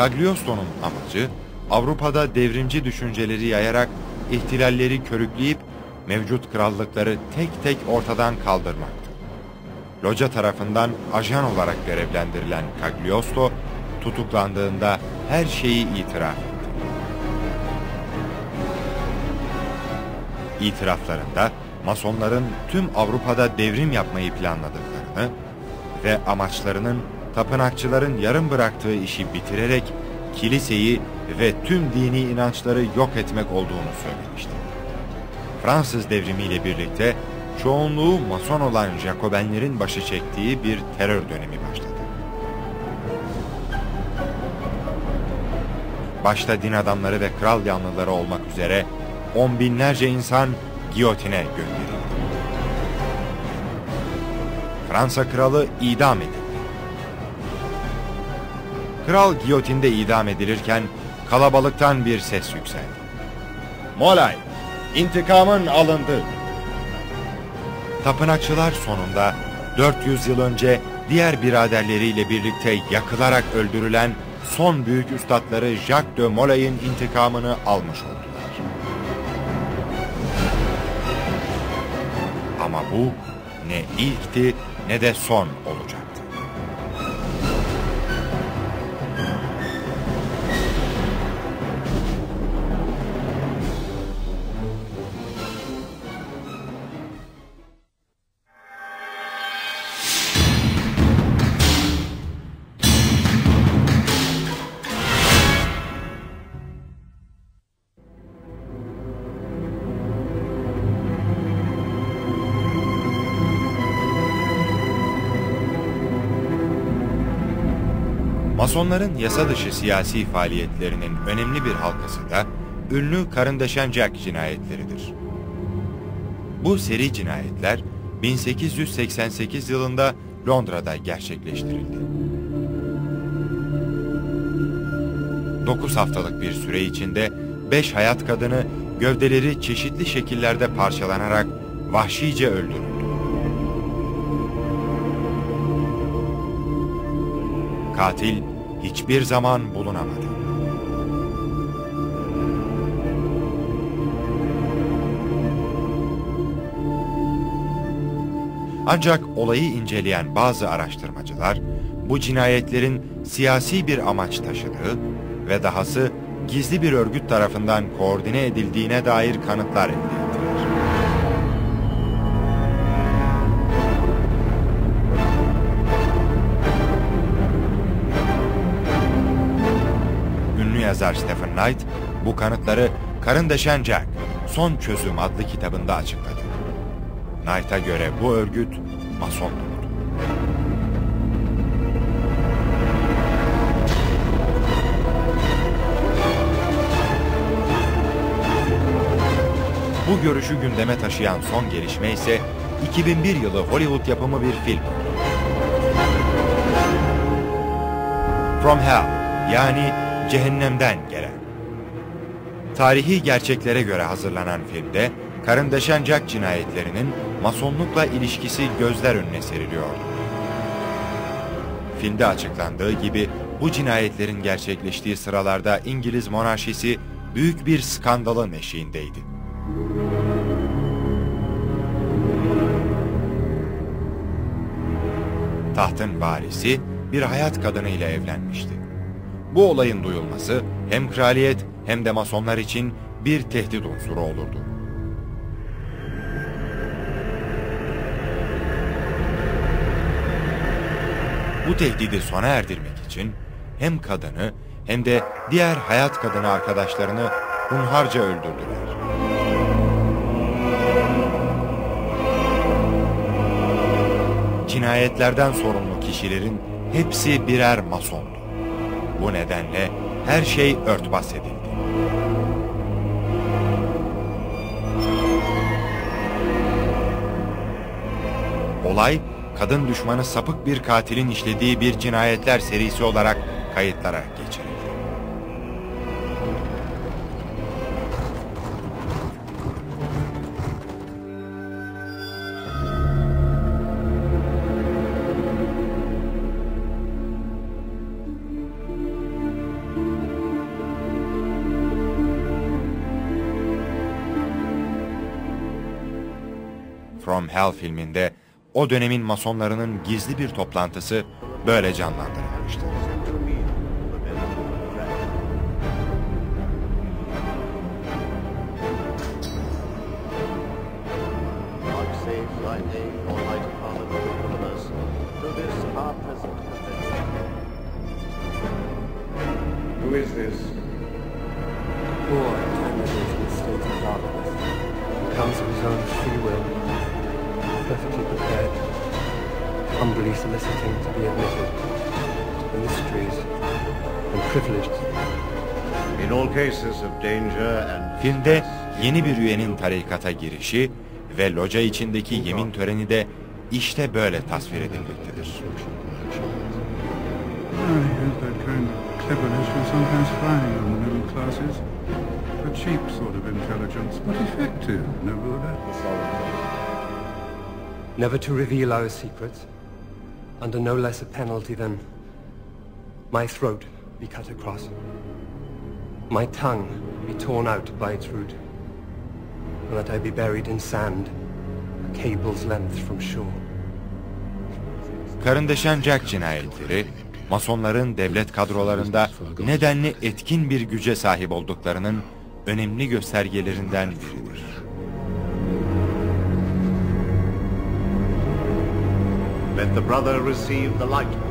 Cagliostro'nun amacı Avrupa'da devrimci düşünceleri yayarak ihtilalleri körükleyip mevcut krallıkları tek tek ortadan kaldırmaktı. Loca tarafından ajan olarak görevlendirilen Cagliostro tutuklandığında her şeyi itiraf etti. İtiraflarında Masonların tüm Avrupa'da devrim yapmayı planladıklarını ve amaçlarının tapınakçıların yarım bıraktığı işi bitirerek kiliseyi ve tüm dini inançları yok etmek olduğunu söylemişti. Fransız devrimiyle birlikte çoğunluğu mason olan Jacobenlerin başı çektiği bir terör dönemi başladı. Başta din adamları ve kral yanlıları olmak üzere on binlerce insan giyotine gönderildi. Fransa kralı idam edildi. Kral giyotinde idam edilirken kalabalıktan bir ses yükseldi. Molay, intikamın alındı. Tapınakçılar sonunda 400 yıl önce diğer biraderleriyle birlikte yakılarak öldürülen son büyük üstadları Jacques de Molay'ın intikamını almış oldular. Ama bu ne ilkti ne de son olacak. Masonların yasa dışı siyasi faaliyetlerinin önemli bir halkası da ünlü Karındaşan Jack cinayetleridir. Bu seri cinayetler 1888 yılında Londra'da gerçekleştirildi. 9 haftalık bir süre içinde 5 hayat kadını gövdeleri çeşitli şekillerde parçalanarak vahşice öldürüldü. Katil hiçbir zaman bulunamadı. Ancak olayı inceleyen bazı araştırmacılar bu cinayetlerin siyasi bir amaç taşıdığı ve dahası gizli bir örgüt tarafından koordine edildiğine dair kanıtlar elde ettiler. Yazar Stephen Knight bu kanıtları Karın Deşen Jack, Son Çözüm adlı kitabında açıkladı. Knight'a göre bu örgüt Masonluktu. Bu görüşü gündeme taşıyan son gelişme ise 2001 yılı Hollywood yapımı bir film. From Hell yani cehennemden gelen. Tarihi gerçeklere göre hazırlanan filmde Karındaşan Jack cinayetlerinin masonlukla ilişkisi gözler önüne seriliyor. Filmde açıklandığı gibi bu cinayetlerin gerçekleştiği sıralarda İngiliz monarşisi büyük bir skandalın eşiğindeydi. Tahtın varisi bir hayat kadını ile evlenmişti. Bu olayın duyulması hem kraliyet hem de masonlar için bir tehdit unsuru olurdu. Bu tehdidi sona erdirmek için hem kadını hem de diğer hayat kadını arkadaşlarını hunharca öldürdüler. Cinayetlerden sorumlu kişilerin hepsi birer masondu. Bu nedenle her şey örtbas edildi. Olay, kadın düşmanı sapık bir katilin işlediği bir cinayetler serisi olarak kayıtlara geçirildi. From Hell filminde o dönemin masonlarının gizli bir toplantısı böyle convention. Who is this? Poor, a state of darkness, comes of his own free will, perfectly prepared, humbly soliciting to be admitted to the mysteries and privileged. In all cases of danger and Filmde yeni bir üyenin tarikata girişi ve loca içindeki yemin töreni de işte böyle tasvir edilmektedir. A cheap sort of intelligence, but effective, nevertheless. Never to reveal our secrets, under no less a penalty than my throat be cut across, my tongue be torn out by its root, and that I be buried in sand, a cable's length from shore. Karındeşen Jack cinayetleri, masonların devlet kadrolarında nedenli etkin bir güce sahip olduklarının önemli göstergelerinden biridir. Let the brother receive the light.